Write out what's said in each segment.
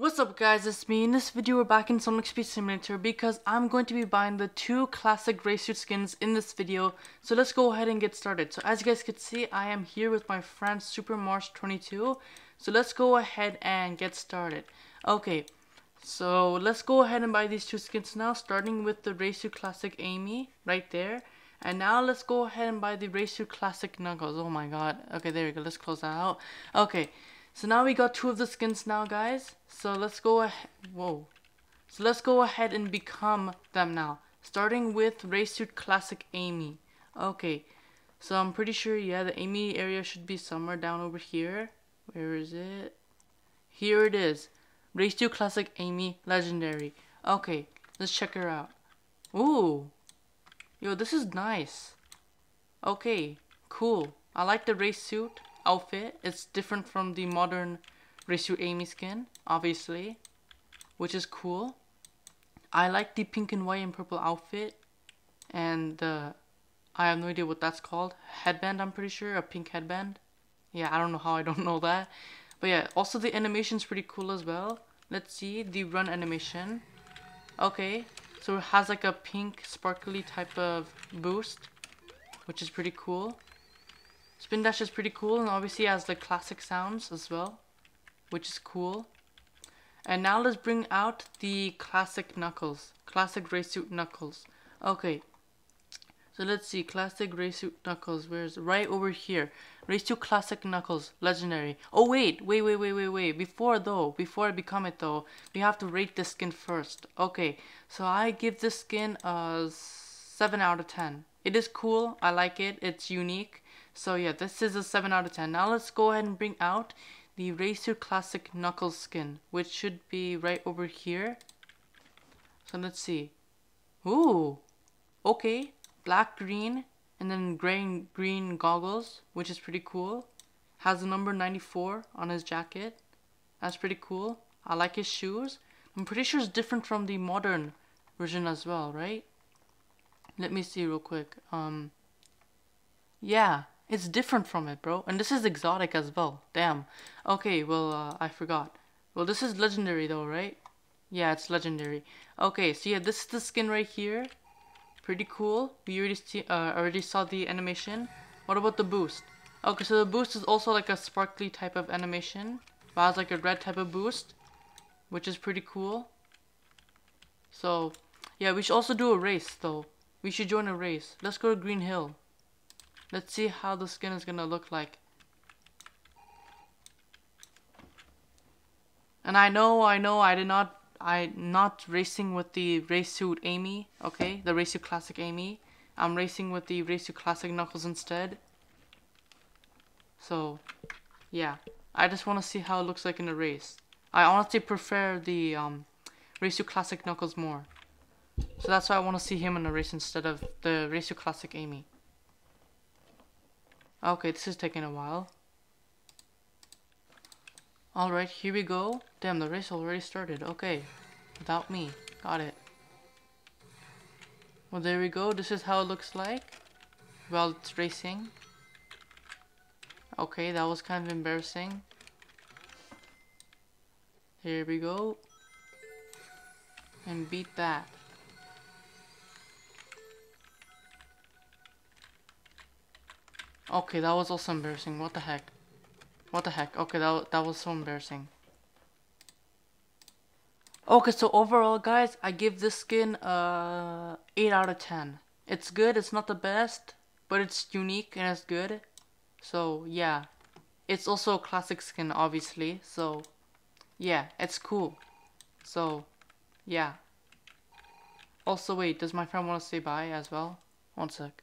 What's up guys, it's me. In this video we're back in Sonic Speed Simulator because I'm going to be buying the two classic race suit skins in this video. So let's go ahead and get started. So as you guys can see, I am here with my friend Super Marsh 22. So let's go ahead and get started. Okay, so let's go ahead and buy these two skins now, starting with the Race Suit Classic Amy right there. And now let's go ahead and buy the Race Suit Classic Knuckles. Oh my god. Okay, there we go. Let's close that out. Okay. So now we got two of the skins now, guys. So let's go ahead. Whoa. So let's go ahead and become them now. Starting with Race Suit Classic Amy. Okay. So I'm pretty sure, yeah, the Amy area should be somewhere down over here. Where is it? Here it is. Race Suit Classic Amy Legendary. Okay, let's check her out. Ooh. Yo, this is nice. Okay, cool. I like the race suit outfit. It's different from the modern Race Amy skin, obviously, which is cool. I like the pink and white and purple outfit, and the I have no idea what that's called. Headband, I'm pretty sure, a pink headband. Yeah, I don't know how I don't know that. But yeah, also the animation's pretty cool as well. Let's see the run animation. Okay, so it has like a pink sparkly type of boost, which is pretty cool. Spin Dash is pretty cool and obviously has the classic sounds as well, which is cool. And now let's bring out the classic Knuckles, classic race suit Knuckles. Okay, so let's see, classic race suit Knuckles, where's right over here. Race suit classic Knuckles, legendary. Oh wait, wait, wait, wait, wait, wait. Before though, before I become it though, we have to rate this skin first. Okay, so I give this skin a 7 out of 10. It is cool, I like it, it's unique. So yeah, this is a 7 out of 10. Now let's go ahead and bring out the Race Suit Classic Knuckles skin, which should be right over here. So let's see. Ooh, okay, black, green, and then gray and green goggles, which is pretty cool. Has the number 94 on his jacket. That's pretty cool. I like his shoes. I'm pretty sure it's different from the modern version as well, right? Let me see real quick. Um, yeah, it's different from it, bro. And this is exotic as well. Damn. Okay, well, uh, I forgot. Well, this is legendary though, right? Yeah, it's legendary. Okay, so yeah, this is the skin right here. Pretty cool. We already see, uh, already saw the animation. What about the boost? Okay, so the boost is also like a sparkly type of animation. But has like a red type of boost, which is pretty cool. So, yeah, we should also do a race though. We should join a race. Let's go to Green Hill. Let's see how the skin is gonna look like. And I know, I know, I did not, I not racing with the race suit Amy, okay, the race suit classic Amy. I'm racing with the race suit classic Knuckles instead. So, yeah, I just want to see how it looks like in a race. I honestly prefer the um, race suit classic Knuckles more. So that's why I want to see him in a race instead of the race suit classic Amy. Okay, this is taking a while. Alright, here we go. Damn, the race already started. Okay, without me. Got it. Well, there we go. This is how it looks like. While it's racing. Okay, that was kind of embarrassing. Here we go. And beat that. Okay, that was also embarrassing. What the heck? What the heck? Okay, that, that was so embarrassing. Okay, so overall, guys, I give this skin uh 8 out of 10. It's good, it's not the best, but it's unique and it's good. So, yeah. It's also a classic skin, obviously. So, yeah, it's cool. So, yeah. Also, wait, does my friend want to say bye as well? One sec.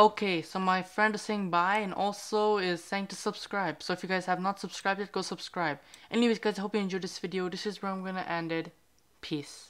Okay, so my friend is saying bye and also is saying to subscribe. So if you guys have not subscribed yet, go subscribe. Anyways guys, I hope you enjoyed this video. This is where I'm gonna end it. Peace.